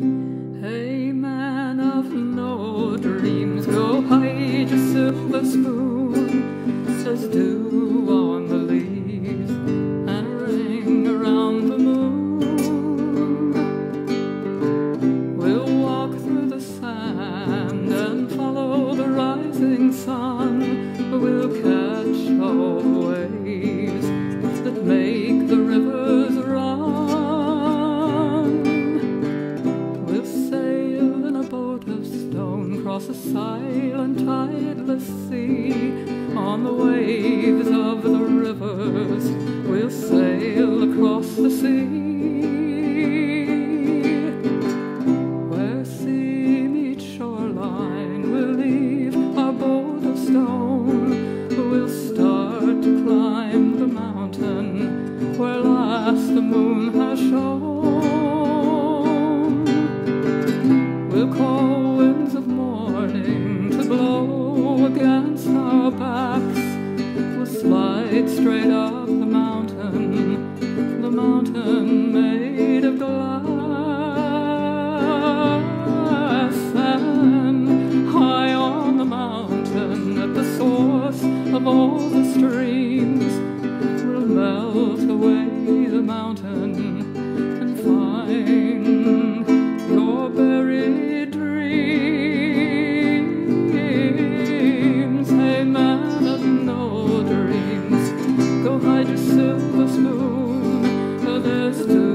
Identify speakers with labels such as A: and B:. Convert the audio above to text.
A: Hey man of no dreams, go hide your silver spoon, says dew stone, cross a silent, tideless sea. On the waves of the rivers, we'll sail across the sea. Where sea meets shoreline, we'll leave our boat of stone. We'll start to climb the mountain where last the moon has shone. Our backs. We'll slide straight up the mountain, the mountain made of glass. And high on the mountain, at the source of all the streams. ride yourself a spoon. There's still